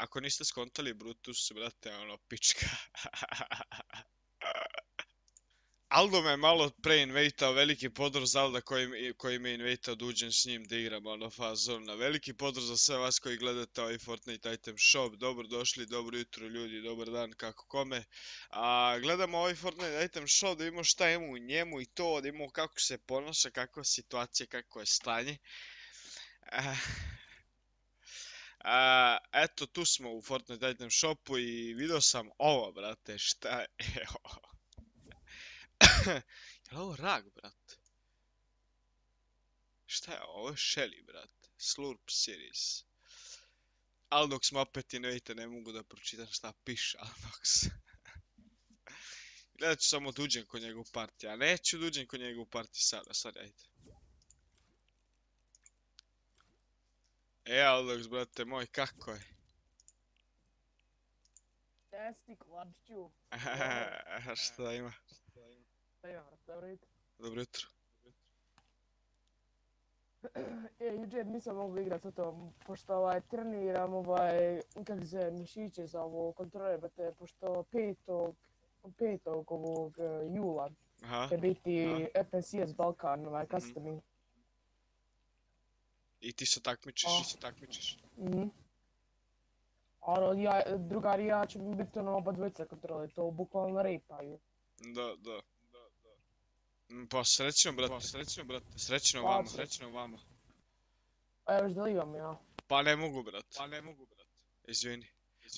Ako niste skontali Brutus, brate, ono, pička. Aldo me malo pre invejtao, veliki podrov za Alda koji, koji me invejtao da uđem s njim da igram ono fazona. Veliki podrov za sve vas koji gledate ovaj Fortnite Item Shop. Dobro došli, dobro jutro ljudi, dobar dan, kako kome. A, gledamo ovaj Fortnite Item Shop da vidimo šta ima u njemu i to, da vidimo kako se ponaša, kakva je situacija, kako je stanje. Eh, eto, tu smo u Fortnite Item Shopu i vidio sam ovo, brate, šta je ovo? Je ovo rag, brate? Šta je ovo? Ovo je Shelly, brate. Slurp Series. Aldox smo opet i ne ne mogu da pročitam šta piše Aldox. Gledat ću samo da uđem kod njegov a neću da uđem kod njegov parti sada, sad ajde. E, Aldox, brate moj, kako je? Jesi, klančiću. Šta ima? Šta ima, brate, dobro jutro. Dobro jutro. E, jučer nisam mogu igrat sa tom, pošto ovaj, treniram ovaj, kak se mišiće za ovo kontrole, brate, pošto petog, petog ovog e, jula Aha. će biti FNCS Balkan, ovaj, customing. I ti se takmičiš, ti se takmičiš. Mhm. Ono, ja, drugari i ja ćemo biti ono oba dvojica kontrole, to bukvalno rejpaju. Da, da. Mm, Pa srećno, brate. Pa srećno, brate. Srećno Pa, vama, srećno. vama. A ja još da imam ja. Pa ne mogu, brate. Pa ne mogu, brate. Izvini.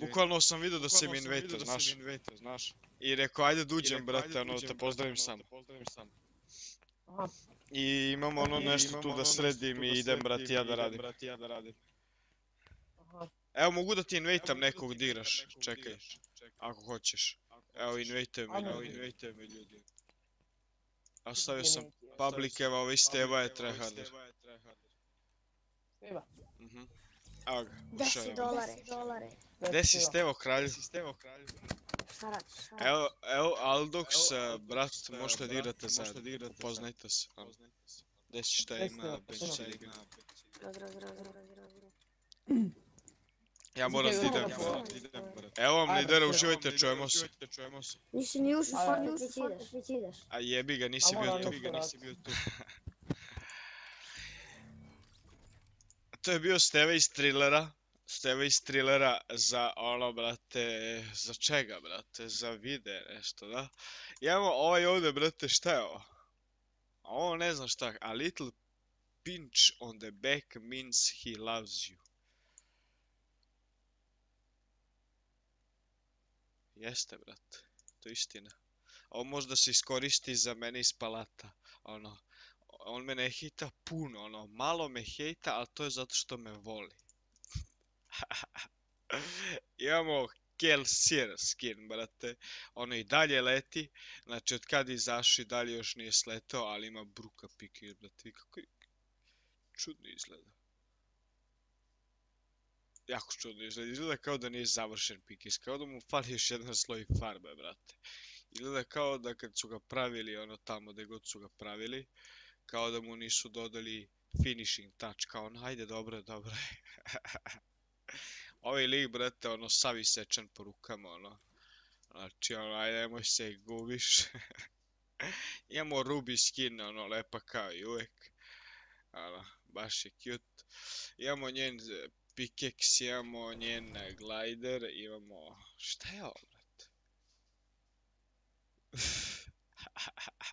Bukvalno sam vidio da si mi invator, znaš. znaš. I rekao, ajde da uđem, brate, ono, te pozdravim sam. Aha, I imam ono nešto tu da sredim i idem, brate, ja da radim. aha. Evo, mogu da ti invitam nekog da igraš. Čekaj, ako hoćeš. Evo, invitujem me, evo, me ljudi. Ostavio sam public, evo, ovaj Steva je tryharder. Steva. Mhm. Evo ga, ušao 10 je. dolare, dolare. Gde si Stevo kralj? Šta radiš? Šta radiš? Evo, evo Aldox, eh, brat, možete da igrate zajedno, upoznajte se. ono. Gde si šta Gde ima, raz, raz. Ja moram da Evo, idem, evo, vam lidera, uživajte, čujemo se. Nisi ni ušao. Fortnite, već ideš. A jebi ga, nisi bio tu. To je bio Steve iz Thrillera. Iz Thrillera za ono, brate, za čega, brate? Za vide nešto, da? Imamo ovaj ovdje, brate, šta je ovo? Ovo ne znam šta, a little pinch on the back means he loves you. Jeste, brate, to je istina. Ovo možda se iskoristi za mene iz palata, ono, on me ne hejta puno, ono, malo me hejta, ali to je zato što me voli. Imamo Kelsier skin, brate. Ono i dalje leti. Znači, od kad je izašao i dalje još nije sletao, ali ima bruka pike, brate. Kako je čudno izgleda. Jako čudno izgleda. Izgleda kao da nije završen pikis. Kao da mu fali još jedan sloj farbe, brate. Izgleda kao da kad su ga pravili, ono tamo gdje god su ga pravili, kao da mu nisu dodali finishing touch, kao ono, ajde, dobro dobro je. Ovaj lik, brate, ono, sav isečen po rukama, ono. Znači, ono, ajde, nemoj se gubiš. Imamo Ruby skin, ono, lepa kao i uvek. Ono, baš je cute. Imamo njen eh, pickaxe, imamo njen eh, glider, imamo... Šta je ovo, brate?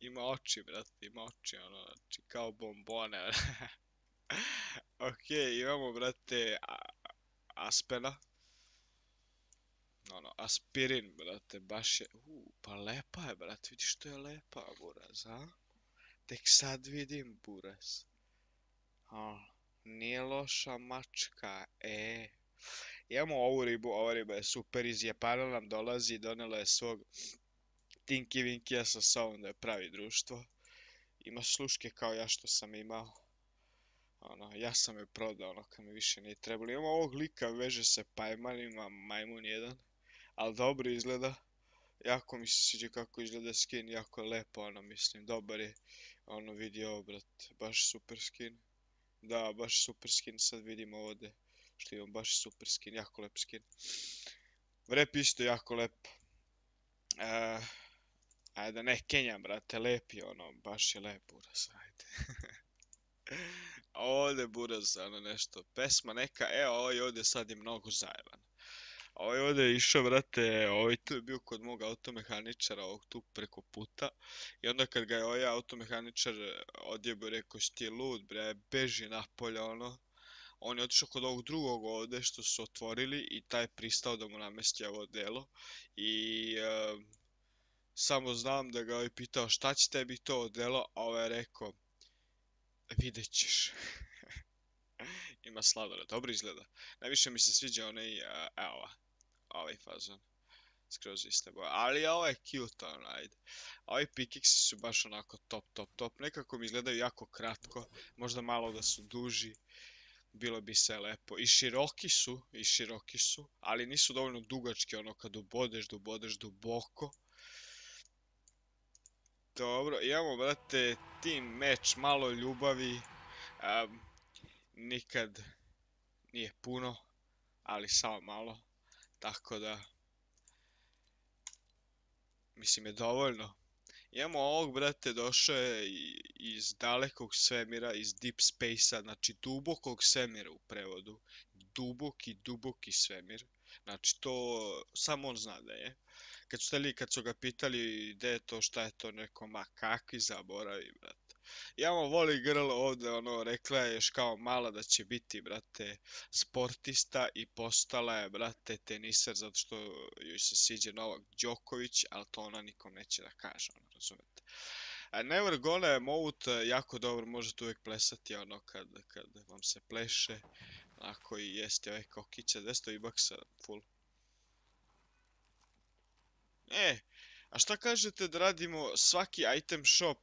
Ima oči, brate, ima oči, ono, znači, kao bombone. Okej, imamo, brate, a- Aspena. Ono, aspirin, brate, baš je... U, pa lepa je, brate, vidiš što je lepa, buraz, a? Tek sad vidim, buraz. A, nije loša mačka, e. Imamo ovu ribu, ova riba je super, iz Japana nam dolazi i donela je svog Tinky Winkija sa sobom da je pravi društvo. Ima sluške kao ja što sam imao. Ono, ja sam je prodao, ono, kad mi više nije trebalo. Imamo ovog lika, veže se pajmanima, majmun jedan. Ali dobro izgleda. Jako mi se sviđa kako izgleda skin, jako je lepo, ono, mislim, dobar je. Ono, vidi ovo, brat, baš super skin. Da, baš super skin, sad vidimo ovdje. Što imam baš super skin, jako lep skin. Vrep isto jako lep. E, ajde, ne Kenjam, brate, lep ono, baš je lep buraz, ajde. Ovdje buraz, ono nešto, pesma neka, evo ovaj ovdje sad je mnogo zajeban. Ovaj ovdje je išao, brate, ovaj tu je bio kod mog automehaničara ovog tu preko puta. I onda kad ga je ovaj automehaničar odjebao, rekao si ti je lud, bre, beži napolje, ono. On je otišao kod ovog drugog ovdje što su otvorili i taj je pristao da mu namesti ovo delo. I em, samo znam da ga ovaj pitao šta će tebi to odelo, a ovaj je rekao vidjet ćeš. Ima sladoled, dobro izgleda. Najviše mi se sviđa onaj, evo, ova, ovaj fazon. Skroz iste boje. Ali ovo je cute, ono, ajde. Ovi pikiksi su baš onako top, top, top. Nekako mi izgledaju jako kratko. Možda malo da su duži. Bilo bi se lepo. I široki su, i široki su. Ali nisu dovoljno dugački, ono, kad ubodeš, ubodeš duboko. Dobro, imamo, brate, team match, malo ljubavi. Nikad nije puno, ali samo malo. Tako da, mislim je dovoljno. Imamo ovog, brate, došao je iz dalekog svemira, iz deep space-a, znači dubokog svemira u prevodu. Duboki, duboki svemir. Znači to samo on zna da je. Kad su, teli, kad su ga pitali gdje je to, šta je to, neko ma kakvi zaboravi, brate. Imamo Voli Girl ovdje, ono, rekla je još kao mala da će biti, brate, sportista i postala je, brate, teniser zato što joj se sviđa Novak Đoković, ali to ona nikom neće da kaže, ono, razumete. A Never Gonna je Mout jako dobro, možete uvijek plesati, ono, kad, kad vam se pleše. Onako i jeste ove kokiće, 200 i full. E, a šta kažete da radimo svaki item shop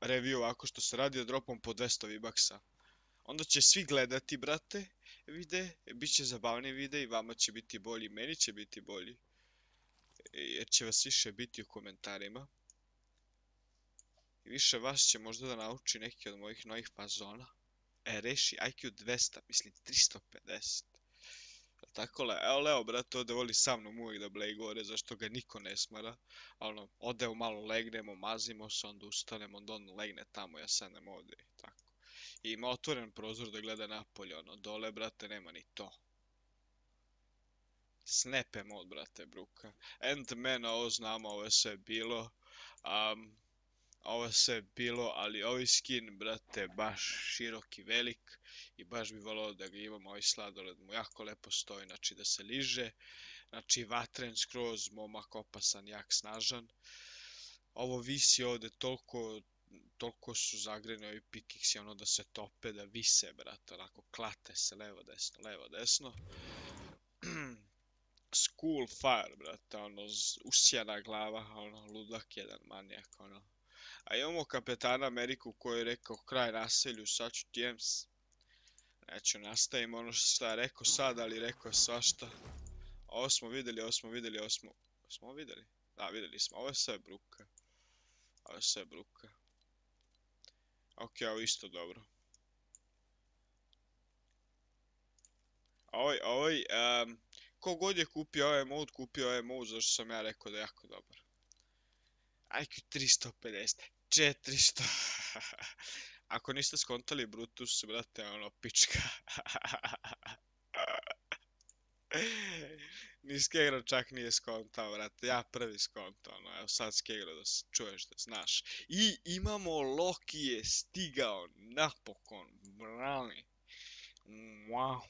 review ovako što se radi dropom po 200 V-Bucksa? Onda će svi gledati, brate, vide, bit će zabavni vide i vama će biti bolji, meni će biti bolji. E, Jer će vas više biti u komentarima. I više vas će možda da nauči neki od mojih novih fazona. E, reši IQ 200, mislim 350. Jel Tako le, evo Leo, brate, ode voli sa mnom uvijek da bleji gore, zašto ga niko ne smara. A Ono, odemo malo legnemo, mazimo se, onda ustanemo, onda on legne tamo, ja sednem ovdje tako. I ima otvoren prozor da gleda napolje, ono, dole, brate, nema ni to. Snape mod, brate, bruka. Ant-Man, ovo znamo, ovo je sve bilo. Um, ovo sve bilo, ali ovi skin, brate, baš širok i velik. I baš bi volio da ga imam, ovaj sladoled mu jako lepo stoji, znači da se liže. Znači vatren skroz, momak opasan, jak, snažan. Ovo visi ovdje toliko, toliko su zagreni ovi pikiksi, ono da se tope, da vise, brate, onako klate se levo, desno, levo, desno. School fire, brate, ono, usijana glava, ono, ludak jedan manijak, ono. A imamo kapetana Ameriku koji je rekao kraj naselju, sad ću ti jem s- Neću nastavim ono što je rekao sad, ali rekao je svašta. Ovo smo vidjeli, ovo smo vidjeli, ovo smo... Smo vidjeli? Da, vidjeli smo. Ovo je sve bruka. Ovo je sve bruka. Ok, ovo isto dobro. Ovaj, ovaj, um, ko god je kupio ovaj mod, kupio ovaj mod, zašto sam ja rekao da je jako dobar. IQ 350, 400. Ako niste skontali Brutus, brate, ono, pička. Ni Skegro čak nije skontao, brate, ja prvi skontao, ono, evo sad Skegro da čuješ da znaš. I imamo Loki je stigao, napokon, brani. Wow.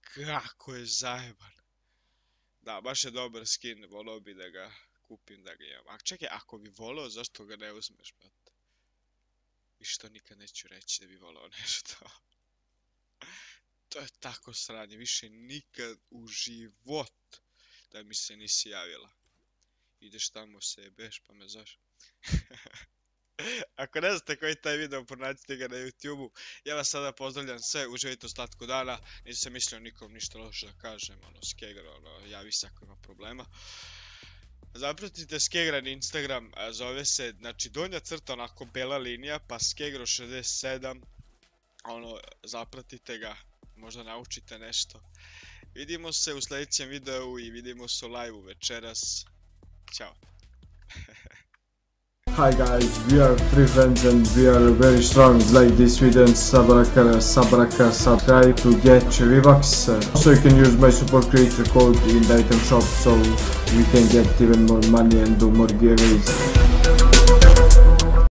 Kako je zajeban. Da, baš je dobar skin, volio bi da ga kupim, da ga imam. A čekaj, ako bi volio, zašto ga ne uzmeš, brate? I što nikad neću reći da bi volio nešto. To je tako sranje, više nikad u život da mi se nisi javila. Ideš tamo se jebeš pa me zoveš. Ako ne znate koji taj video, pronađite ga na YouTube-u. Ja vas sada pozdravljam sve, uživajte ostatku dana. Nisam mislio nikom ništa loše da kažem, ono, Skegra, ono, javi se ako ima problema. Zapratite Skegra na Instagram, zove se, znači donja crta onako bela linija, pa Skegro67, ono, zapratite ga, možda naučite nešto. Vidimo se u sljedećem videu i vidimo se u live večeras. Ćao. Hi guys, we are three friends and we are very strong. Like this video and Sabaraka, Sabaraka, subscribe to get Revox. Also you can use my super creator code in the item shop so we can get even more money and do more giveaways.